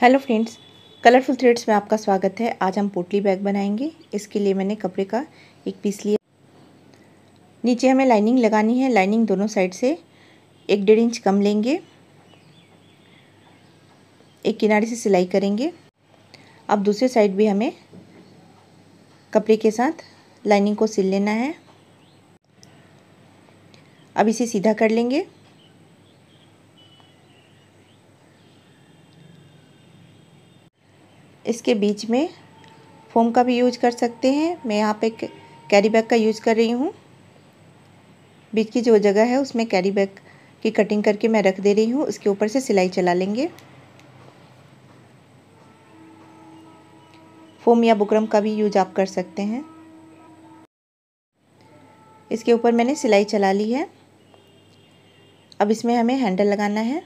Hello friends, colourful threads में आपका स्वागत है। आज हम पोटली बैग बनाएँगे। इसके लिए मैंने कपड़े का एक पीस लिया। नीचे हमें लाइनिंग लगानी है। लाइनिंग दोनों साइड से एक डेढ़ इंच कम लेंगे। एक किनारे से सिलाई करेंगे। अब दूसरे साइड भी हमें कपड़े के साथ लाइनिंग को सिल लेना है। अब इसे सीधा कर लेंगे। इसके बीच में फोम का भी यूज़ कर सकते हैं। मैं यहाँ पे कैरी बैग का यूज़ कर रही हूँ। बीच की जो जगह है उसमें कैरी बैग की कटिंग करके मैं रख दे रही हूँ। उसके ऊपर से सिलाई चला लेंगे। फोम या बुकरम का भी यूज़ आप कर सकते हैं। इसके ऊपर मैंने सिलाई चला ली है। अब इसमें हमें हैंडल लगाना है।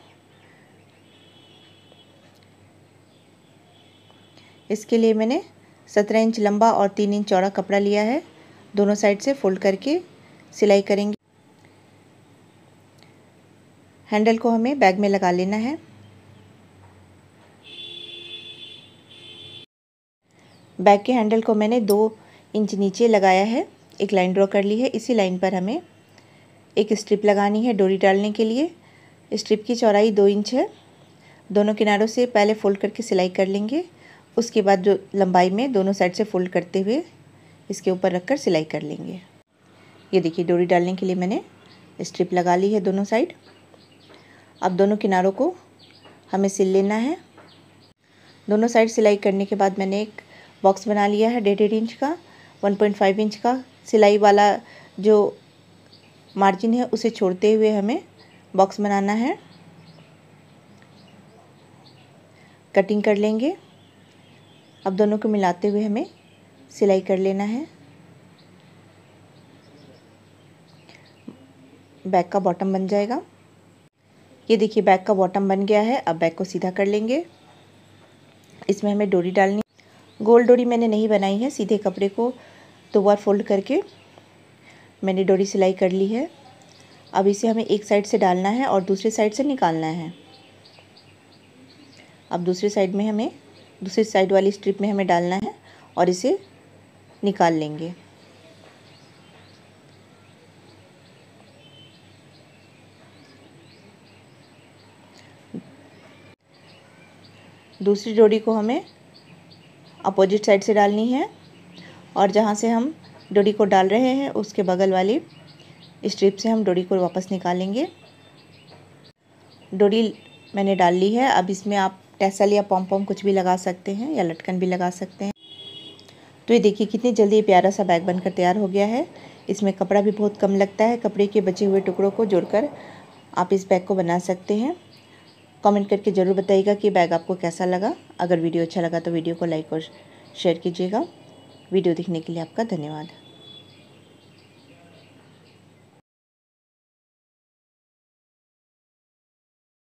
इसके लिए मैंने सत्रह इंच लंबा और तीन इंच चौड़ा कपड़ा लिया है। दोनों साइड से फोल्ड करके सिलाई करेंगे। हैंडल को हमें बैग में लगा लेना है। बैग के हैंडल को मैंने दो इंच नीचे लगाया है। एक लाइन ड्रॉ कर ली है। इसी लाइन पर हमें एक स्ट्रिप लगानी है डोरी डालने के लिए। स्ट्रिप की चौड़ाई दो इंच है। दोनों किनारों से पहले फोल्ड करके सिलाई कर लेंगे। उसके बाद जो लंबाई में दोनों साइड से फोल्ड करते हुए इसके ऊपर रखकर सिलाई कर लेंगे। ये देखिए, डोरी डालने के लिए मैंने स्ट्रिप लगा ली है दोनों साइड। अब दोनों किनारों को हमें सिल लेना है। दोनों साइड सिलाई करने के बाद मैंने एक बॉक्स बना लिया है, डेढ़ डेढ़ इंच का 1.5 इंच का। सिलाई वाला जो मार्जिन है, उसे छोड़ते हुए हमें बॉक्स बनाना है। कटिंग कर लेंगे। अब दोनों को मिलाते हुए हमें सिलाई कर लेना है। बैक का बॉटम बन जाएगा। ये देखिए, बैक का बॉटम बन गया है। अब बैक को सीधा कर लेंगे। इसमें हमें डोरी डालनी गोल डोरी मैंने नहीं बनाई है, सीधे कपड़े को दो बार फोल्ड करके मैंने डोरी सिलाई कर ली है। अब इसे हमें एक साइड से डालना है और दूसरे साइड से निकालना है। अब दूसरे साइड में हमें दूसरी साइड वाली स्ट्रिप में हमें डालना है और इसे निकाल लेंगे। दूसरी डोरी को हमें अपोजिट साइड से डालनी है और जहाँ से हम डोरी को डाल रहे हैं, उसके बगल वाली स्ट्रिप से हम डोरी को वापस निकालेंगे। डोरी मैंने डाल ली है, अब इसमें आप टैसल या पॉम पॉम कुछ भी लगा सकते हैं या लटकन भी लगा सकते हैं। तो ये देखिए कितनी जल्दी ये प्यारा सा बैग बनकर तैयार हो गया है। इसमें कपड़ा भी बहुत कम लगता है। कपड़े के बचे हुए टुकड़ों को जोड़कर आप इस बैग को बना सकते हैं। कमेंट करके ज़रूर बताइएगा कि बैग आपको कैसा लगा। अगर वीडियो अच्छा लगा तो वीडियो को लाइक और शेयर कीजिएगा। वीडियो देखने के लिए आपका धन्यवाद।